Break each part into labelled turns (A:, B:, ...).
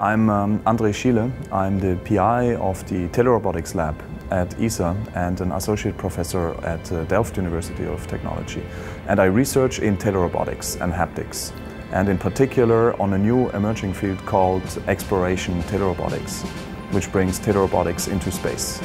A: I'm um, André Schiele. I'm the PI of the Telerobotics Lab at ESA and an associate professor at uh, Delft University of Technology. And I research in telerobotics and haptics, and in particular on a new emerging field called exploration telerobotics, which brings telerobotics into space.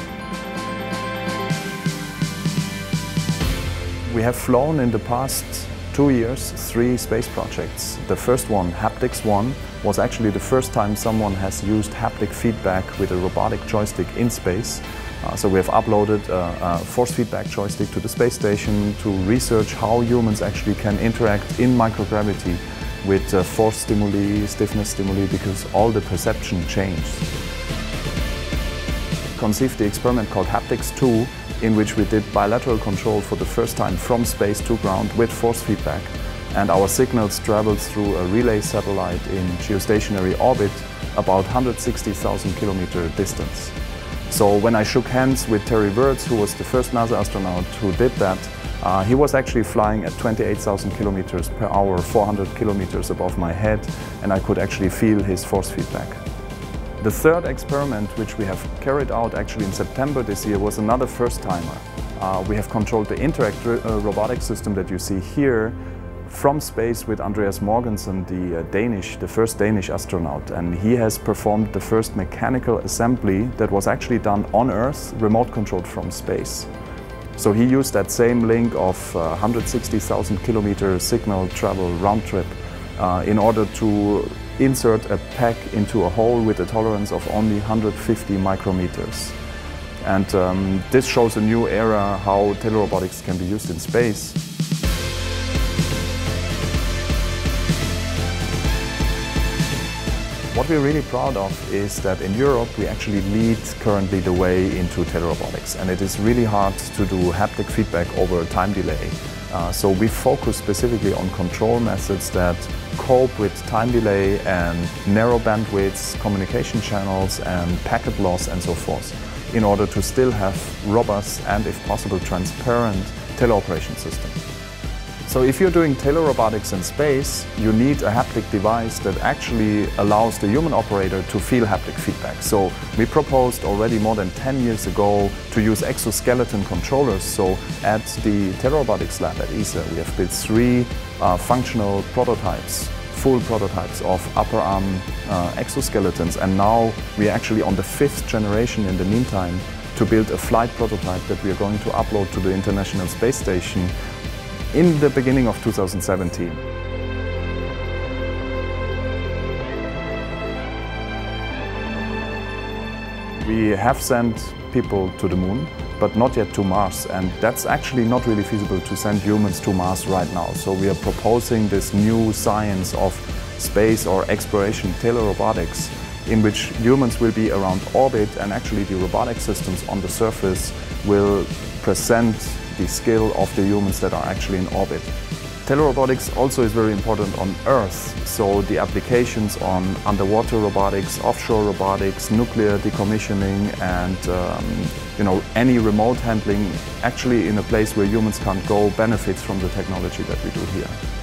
A: We have flown in the past two years, three space projects. The first one, Haptics One, was actually the first time someone has used haptic feedback with a robotic joystick in space. Uh, so we have uploaded a, a, force feedback joystick to the space station to research how humans actually can interact in microgravity with uh, force stimuli, stiffness stimuli, because all the perception changed. Conceived the experiment called Haptics 2 in which we did bilateral control for the first time from space to ground with force feedback. And our signals traveled through a relay satellite in geostationary orbit about 160,000 kilometer distance. So when I shook hands with Terry Virts, who was the first NASA astronaut who did that, uh, he was actually flying at 28,000 kilometers per hour, 400 kilometers above my head, and I could actually feel his force feedback. The third experiment, which we have carried out actually in September this year, was another first-timer. Uh, we have controlled the Interact uh, robotic system that you see here from space with Andreas Mogensen, the uh, Danish, the first Danish astronaut. And he has performed the first mechanical assembly that was actually done on Earth, remote controlled from space. So he used that same link of 160,000 uh, kilometer signal travel round trip uh, in order to insert a pack into a hole with a tolerance of only 150 micrometers. And um, this shows a new era how telerobotics can be used in space. What we're really proud of is that in Europe we actually lead currently the way into telerobotics and it is really hard to do haptic feedback over a time delay. Uh, so we focus specifically on control methods that cope with time delay and narrow bandwidths, communication channels and packet loss and so forth in order to still have robust and if possible transparent teleoperation system. So if you're doing telerobotics in space, you need a haptic device that actually allows the human operator to feel haptic feedback. So we proposed already more than 10 years ago to use exoskeleton controllers. So at the Telerobotics Lab at ESA, we have built three uh, functional prototypes full prototypes of upper arm uh, exoskeletons and now we're actually on the fifth generation in the meantime to build a flight prototype that we are going to upload to the International Space Station in the beginning of 2017. We have sent people to the moon, but not yet to Mars. And that's actually not really feasible to send humans to Mars right now. So we are proposing this new science of space or exploration telerobotics in which humans will be around orbit and actually the robotic systems on the surface will present the skill of the humans that are actually in orbit. Telerobotics also is very important on Earth, so the applications on underwater robotics, offshore robotics, nuclear decommissioning and um, you know, any remote handling actually in a place where humans can't go benefits from the technology that we do here.